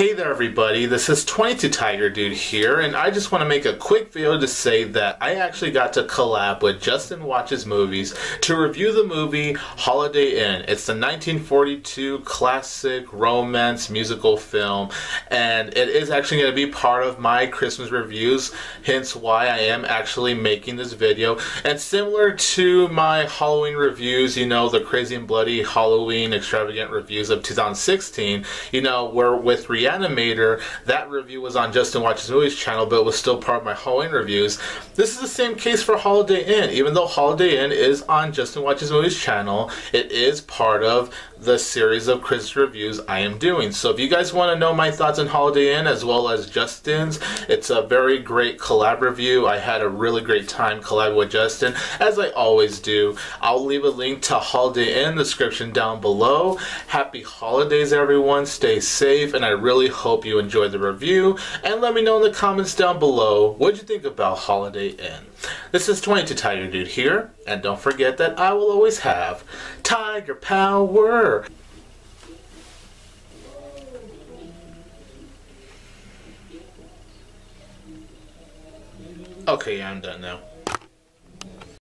Hey there everybody, this is 22 Tiger Dude here and I just want to make a quick video to say that I actually got to collab with Justin Watches Movies to review the movie Holiday Inn. It's the 1942 classic romance musical film and it is actually going to be part of my Christmas reviews hence why I am actually making this video and similar to my Halloween reviews, you know the crazy and bloody Halloween extravagant reviews of 2016, you know where with Reanimator, that review was on Justin Watches Movies channel, but it was still part of my Halloween reviews. This is the same case for Holiday Inn. Even though Holiday Inn is on Justin Watches Movies channel, it is part of the series of Christmas reviews I am doing. So if you guys want to know my thoughts on Holiday Inn as well as Justin's, it's a very great collab review. I had a really great time collabing with Justin, as I always do. I'll leave a link to Holiday Inn description down below. Happy holidays, everyone. Stay safe, and I really hope you enjoyed the review. And let me know in the comments down below what you think about Holiday Inn. This is 22 Tiger Dude here, and don't forget that I will always have Tiger Power. Okay, I'm done now.